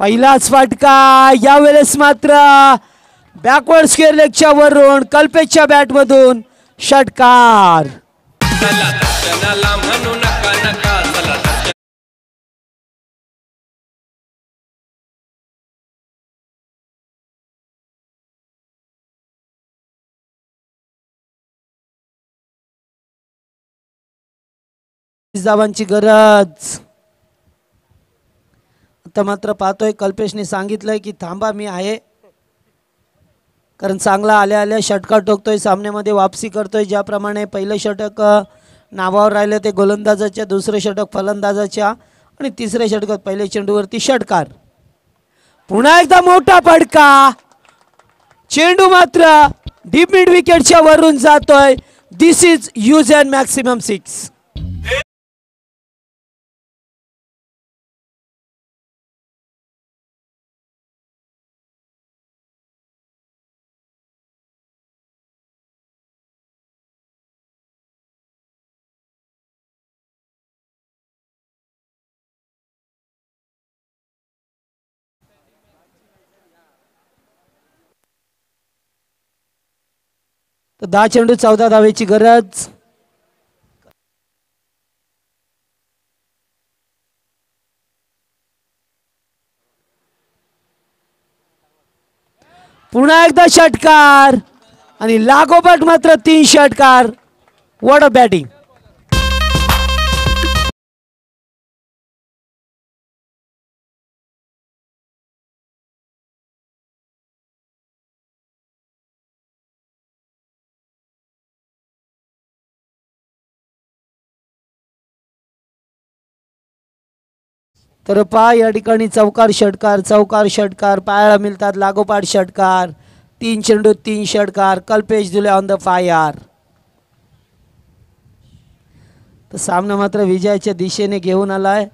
पहिलाच फाटका यावेळेस मात्र बॅकवर्ड स्क्वेअर लेगच्या वरून कल्पेशच्या बॅटमधून षटकार. धावांची गरज. आता मात्र पाहतोय कल्पेशने सांगितलंय की थांबा मी आहे. कारण चांगला आल्या आल्या षटकार टोकतोय सामन्यामध्ये वापसी करतोय. ज्याप्रमाणे पहिलं षटक नावावर राहिलं ते गोलंदाजाच्या दुसरं षटक फलंदाजाच्या आणि तिसऱ्या षटकात पहिल्या चेंडूवरती षटकार. पुन्हा एकदा मोठा फडका चेंडू मात्र डीप मिड विकेटच्या वरून जातोय. This is huge and maximum six तर दहा चेंडू चौदा धावेची गरज. पुन्हा एकदा षटकार आणि लागोपाठ मात्र तीन षटकार. वॉट अ बॅटिंग तर पहा या ठिकाणी चौकार षटकार चौकार षटकार पायाला मिळतात लागोपाठ षटकार तीन चेंडू तीन षटकार Kalpesh Dule on the fire तर सामना मात्र विजयाच्या दिशेने घेऊन आला आहे